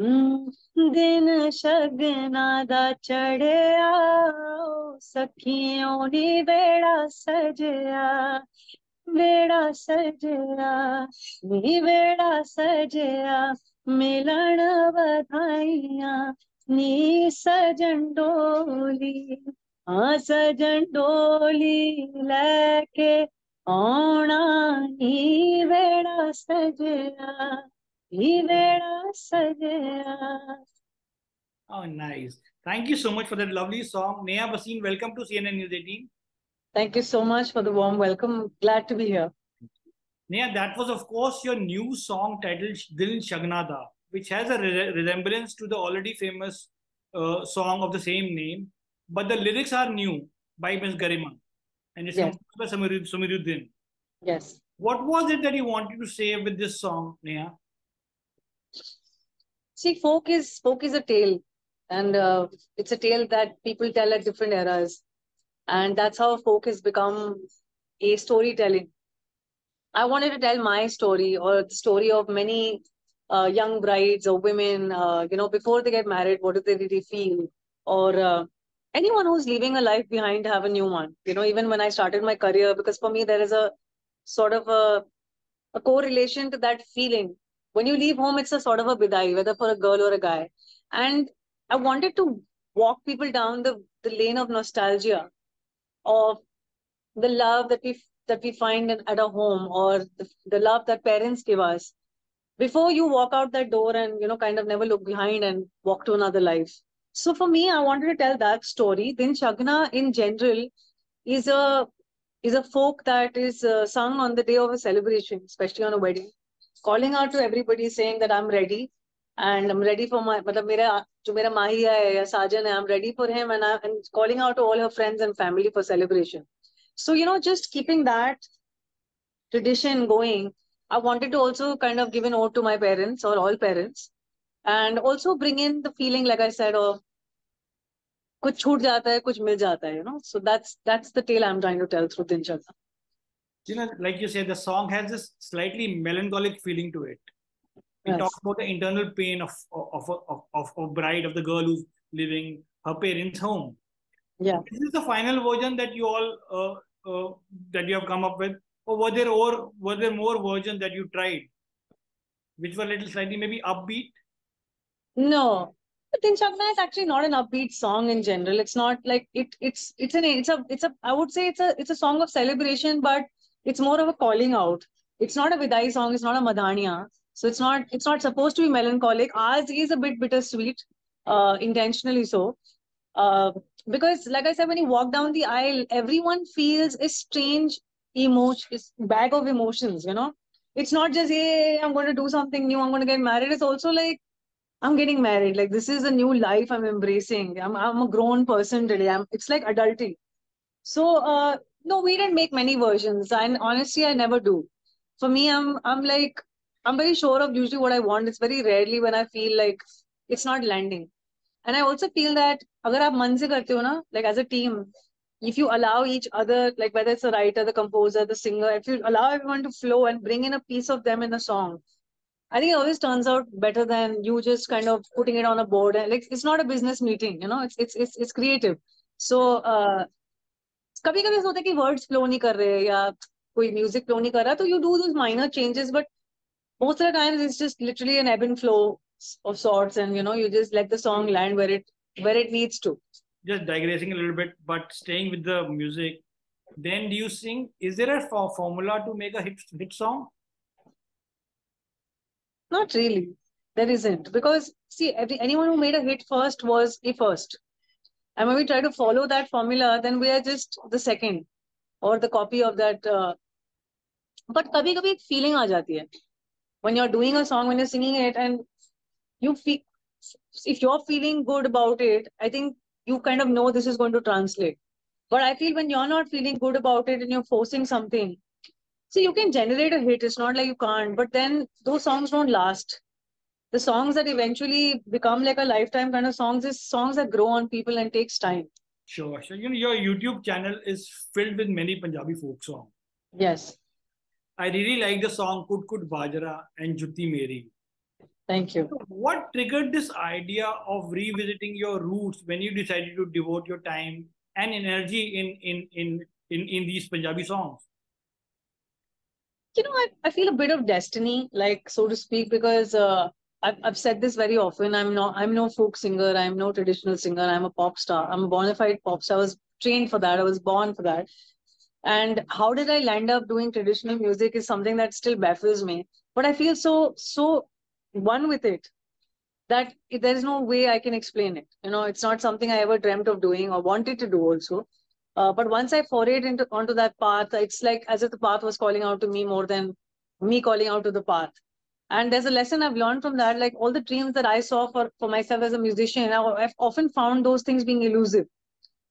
हम्म, दिन शगना दा चढ़िया ओ सखियों नी बेड़ा सजया बेड़ा सजया नी बेड़ा सजया मिलन बधाइयां नी सजन डोली हाँ सजन डोली लेके आना नी बेड़ा Oh, nice. Thank you so much for that lovely song. Neha Bhasin, welcome to CNN News 18. Thank you so much for the warm welcome. Glad to be here. Neha, that was, of course, your new song titled Din Shagna Da, which has a re resemblance to the already famous uh, song of the same name. But the lyrics are new by Ms. Garima and it's yes. by Samir Samiruddin. Yes. What was it that you wanted to say with this song, Neha? See, folk is folk is a tale, and uh, it's a tale that people tell at different eras, and that's how folk has become a storytelling. I wanted to tell my story or the story of many uh, young brides or women. Uh, you know, before they get married, what do they really feel? Or uh, anyone who's leaving a life behind to have a new one. You know, even when I started my career, because for me there is a sort of a a correlation to that feeling. When you leave home, it's a sort of a bidai, whether for a girl or a guy. And I wanted to walk people down the, the lane of nostalgia, of the love that we that we find in, at a home, or the, the love that parents give us. Before you walk out that door and you know kind of never look behind and walk to another life. So for me, I wanted to tell that story. Then Shagna in general is a is a folk that is uh, sung on the day of a celebration, especially on a wedding, calling out to everybody saying that I'm ready and I'm ready for my, मतलब मेरा जो मेरा माहिया है या साजन है, I'm ready for him and I'm and calling out to all her friends and family for celebration. So, you know, just keeping that tradition going, I wanted to also kind of give an ode to my parents or all parents and also bring in the feeling, like I said, of कुछ छूट जाता है कुछ मिल जाता है you know so that's that's the tale i'm trying to tell through din Chagna. you know, like you said, the song has this slightly melancholic feeling to it. It Yes. talks about the internal pain of of of of of bride of the girl who's leaving her parents' home. Yeah. this Is this the final version that you all uh, uh, that you have come up with, or were there or were there more versions that you tried, which were a little slightly maybe upbeat? No, but Shagna is actually not an upbeat song in general. It's not like it. It's it's an it's a it's a I would say it's a it's a song of celebration, but it's more of a calling out. It's not a Vidai song. It's not a Madhaniya. So it's not it's not supposed to be melancholic. Ours is a bit bittersweet, uh, intentionally so. Uh, because like I said, when you walk down the aisle, everyone feels a strange emotion, bag of emotions. You know, it's not just hey, I'm going to do something new. I'm going to get married. It's also like I'm getting married. Like this is a new life I'm embracing. I'm I'm a grown person today. I'm it's like adulting. So uh no, we didn't make many versions. And honestly, I never do. For me, I'm I'm like I'm very sure of usually what I want. It's very rarely when I feel like it's not landing. And I also feel that अगर आप मन से करते हो ना, like as a team, if you allow each other, like whether it's the writer, the composer, the singer, if you allow everyone to flow and bring in a piece of them in a song, I think it always turns out better than you just kind of putting it on a board. And like it's not a business meeting, you know, it's it's it's it's creative. So uh कभी कभी ऐसा होता है कि words flow नहीं कर रहे या कोई म्यूज़िक फ्लो नहीं कर रहा तो you do this minor changes but most of times it's just literally an ebbing flow of sorts and you know you just let the song land where it where it needs to just digressing a little bit but staying with the music then do you sing is there a formula to make a hit hit song not really there isn't because see anyone who made a hit first was he first And when we try to follow that formula, then we are just the second or the copy of that. Uh... But kabhi kabhi feeling aa jati hai. When you're doing a song, when you're singing it, and you feel, if you're feeling good about it, I think you kind of know this is going to translate. But I feel when you're not feeling good about it and you're forcing something, see, you can generate a hit. It's not like you can't, but then those songs don't last. The songs that eventually become like a lifetime kind of songs is songs that grow on people and takes time. Sure, sure. You know, your YouTube channel is filled with many Punjabi folk songs. Yes. I really like the song Kut Kut Bajra and Jutti Meri. Thank you. So what triggered this idea of revisiting your roots when you decided to devote your time and energy in in in in, in these Punjabi songs? You know, I, I feel a bit of destiny, like so to speak, because uh, I've, I've said this very often. I'm not I'm no folk singer. I'm no traditional singer. I'm a pop star. I'm a bona fide pop star. I was trained for that. I was born for that. And how did I land up doing traditional music is something that still baffles me. But I feel so so one with it that there is no way I can explain it. You know, it's not something I ever dreamt of doing or wanted to do also. Uh, but once I forayed into onto that path, it's like as if the path was calling out to me more than me calling out to the path And there's a lesson I've learned from that. Like all the dreams that I saw for, for myself as a musician, I've often found those things being elusive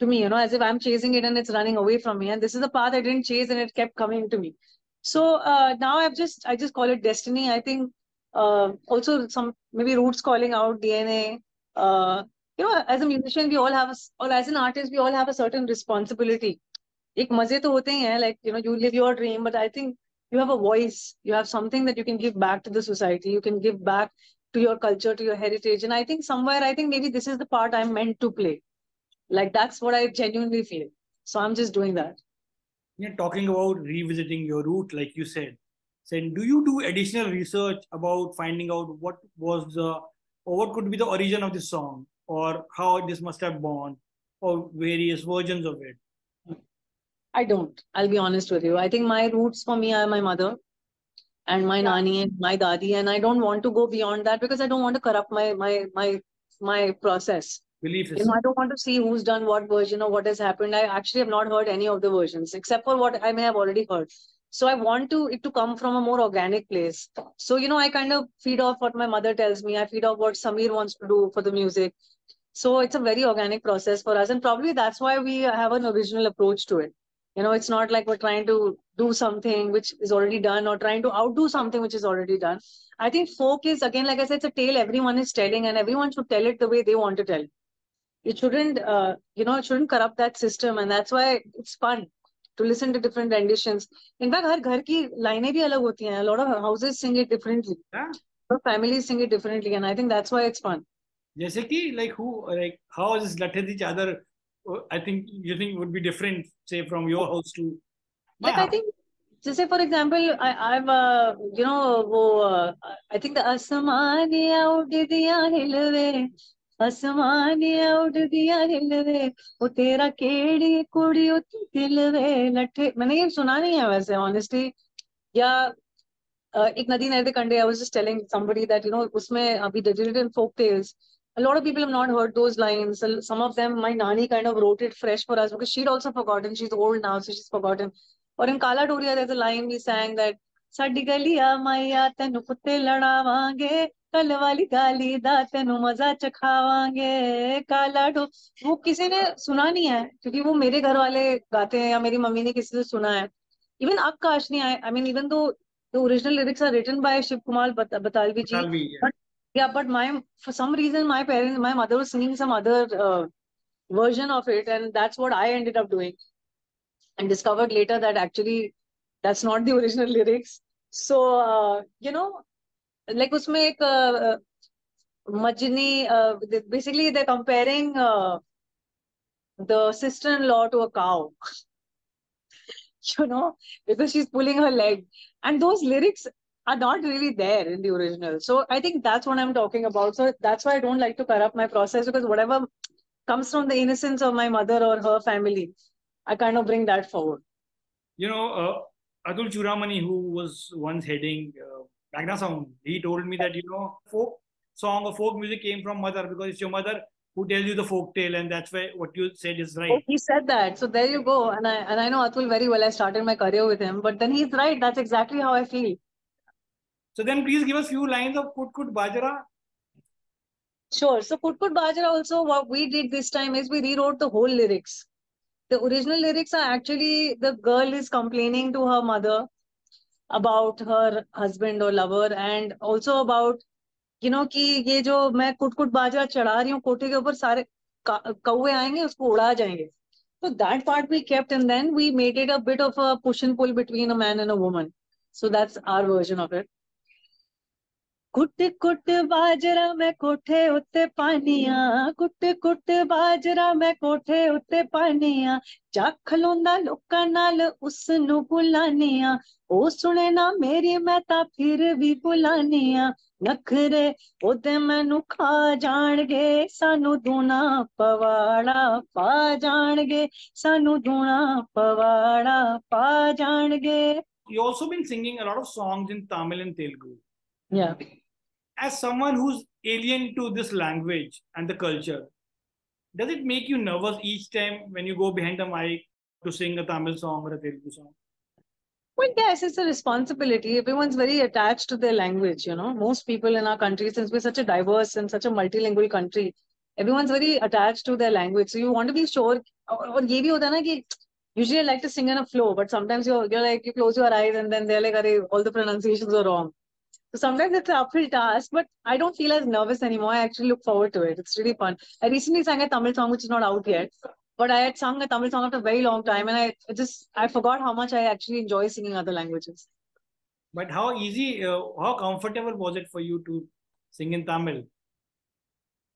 to me, you know, as if I'm chasing it and it's running away from me. And this is the path I didn't chase and it kept coming to me. So uh, now I've just, I just call it destiny. I think uh, also some maybe roots calling out DNA. Uh, you know, as a musician, we all have, a, or as an artist, we all have a certain responsibility. एक मजे तो होते ही हैं like you know you live your dream but I think you have a voice. You have something that you can give back to the society. You can give back to your culture to your heritage. And I think somewhere I think maybe this is the part I'm meant to play. Like that's what I genuinely feel. So I'm just doing that. You're talking about revisiting your root like you said. Saying, do you do additional research about finding out what was the or what could be the origin of this song? Or how this must have born? Or various versions of it? I don't. I'll be honest with you. I think my roots for me are my mother and my yeah. nani and my dadi, and I don't want to go beyond that because I don't want to corrupt my my my my process. Belief you know, I don't want to see who's done what version or what has happened. I actually have not heard any of the versions except for what I may have already heard so i want to it to come from a more organic place so you know i kind of feed off what my mother tells me i feed off what sameer wants to do for the music so it's a very organic process for us and probably that's why we have an original approach to it you know it's not like we're trying to do something which is already done or trying to outdo something which is already done i think folk is again like i said it's a tale everyone is telling and everyone should tell it the way they want to tell it shouldn't uh, you know it shouldn't corrupt that system and that's why it's fun to listen to different renditions. In fact, हर घर की लाइनें भी अलग होती हैं. A lot of houses sing it differently. Yeah. Or families sing it differently, and I think that's why it's fun. जैसे कि like who like how is Lathedi Chadar? I think you think would be different, say from your house to. Like I think जैसे for example, I I've uh, you know वो uh, I think the asmaniya उड़ दिया हिलवे आसमानिया उड़दिया हिलवे वो तेरा केड़ी कुड़ी दिलवे लठे मैंने ये सुना नहीं है वैसे ऑनेस्टली या एक नदी नहर कंडे I was just telling somebody that you know उसमें अभी the Dilitan folk tales a lot of people have not heard those lines some of them my nani kind of wrote it fresh for us because she'd also forgotten she's old now so she's forgotten or in Kala Doria there's a line we sang that ਸਾਡੀ ਗਲੀਆ ਮਾਇਆ ਤੈਨੂੰ ਕੁੱਤੇ ਲੜਾਵਾਂਗੇ कल वाली गाली दा तेनु मजा चखावांगे काला डो वो किसी ने सुना नहीं है क्योंकि वो मेरे घर वाले गाते हैं या मेरी मम्मी ने किसी से सुना है इवन अब काश नहीं आए I mean even though the original lyrics are written by Shiv Kumar Batalvi ji. Yeah. But, yeah but my for some reason my parents my mother was singing some other uh, version of it and that's what i ended up doing. And discovered later that actually that's not the original lyrics. So uh, you know like usme ek uh, majni uh, uh basically they're comparing uh, the sister-in-law to a cow you know because she's pulling her leg. And those lyrics are not really there in the original. So I think that's what I'm talking about. So that's why I don't like to corrupt my process because whatever comes from the innocence of my mother or her family, I kind of bring that forward. You know, uh, Atul Churamani, who was once heading uh, Magna Sound, he told me that, you know, folk song or folk music came from mother because it's your mother who tells you the folk tale and that's why what you said is right. Oh, he said that. So there you go. And I and I know Atul very well. I started my career with him, but then he's right. That's exactly how I feel. So then please give us few lines of Kut Kut Bajra. Sure. So Kut Kut Bajra also what we did this time is we rewrote the whole lyrics. The original lyrics are actually the girl is complaining to her mother about her husband or lover and also about you know कि ये जो मैं कुट कुट बाजरा चढ़ा रही हूँ कोठे के ऊपर सारे कौए आएंगे उसको उड़ा जाएंगे so that part we kept and then we made it a bit of a push and pull between a man and a woman so that's our version of it ਕੁੱਟ ਕੁੱਟ ਬਾਜਰਾ ਮੈਂ ਕੋਠੇ ਉੱਤੇ ਪਾਨੀਆਂ ਕੁੱਟ ਕੁੱਟ ਬਾਜਰਾ ਮੈਂ ਕੋਠੇ ਉੱਤੇ ਪਾਨੀਆਂ ਚੱਕ ਖਲੋਂਦਾ ਲੋਕਾਂ ਨਾਲ ਉਸ ਨੂੰ ਬੁਲਾਨੀਆਂ ਉਹ ਸੁਣੇ ਨਾ ਮੇਰੀ ਮੈਂ ਤਾਂ ਫਿਰ ਵੀ ਬੁਲਾਨੀਆਂ ਨਖਰੇ ਉਹਦੇ ਮੈਨੂੰ ਖਾ ਜਾਣਗੇ ਸਾਨੂੰ ਦੂਣਾ ਪਵਾੜਾ ਪਾ ਜਾਣਗੇ ਸਾਨੂੰ ਦੂਣਾ ਪਵਾੜਾ ਪਾ ਜਾਣਗੇ You also been singing a lot of songs in Tamil and Telugu. Yeah. As someone who's alien to this language and the culture, does it make you nervous each time when you go behind the mic to sing a Tamil song or a Telugu song? Well, yes, it's a responsibility. Everyone's very attached to their language, you know. Most people in our country, since we're such a diverse and such a multilingual country, everyone's very attached to their language. So you want to be sure. और ये भी होता है ना कि usually I like to sing in a flow, but sometimes you're, you're like, you close your eyes and then they're like, Arey, all the pronunciations are wrong. So sometimes it's an uphill task, but I don't feel as nervous anymore. I actually look forward to it. It's really fun. I recently sang a Tamil song, which is not out yet, but I had sung a Tamil song after a very long time and I just, I forgot how much I actually enjoy singing other languages. But how easy, uh, how comfortable was it for you to sing in Tamil?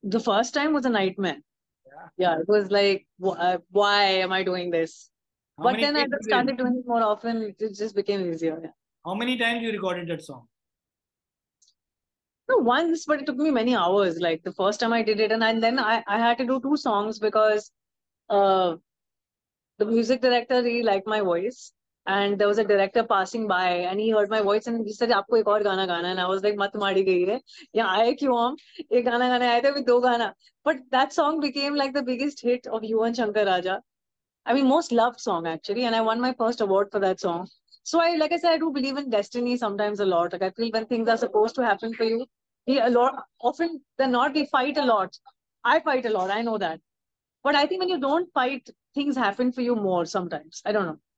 The first time was a nightmare. Yeah. Yeah, it was like, uh, why am I doing this? How but then I just started doing it more often. It just became easier. Yeah. How many times you recorded that song? No, once, but it took me many hours. Like the first time I did it, and, and then I, I had to do two songs because uh, the music director really liked my voice. And there was a director passing by and he heard my voice and he said, आपको एक और गाना गाना and I was like, मत मारी गई है यहाँ आए क्यों हम एक गाना गाने आए थे अभी दो गाना but that song became like the biggest hit of Yuvan Shankar Raja I mean most loved song actually and I won my first award for that song so I like I said I do believe in destiny sometimes a lot. Like I feel when things are supposed to happen for you we a lot often they're not we fight a lot. I fight a lot I know that. But I think when you don't fight things happen for you more sometimes. I don't know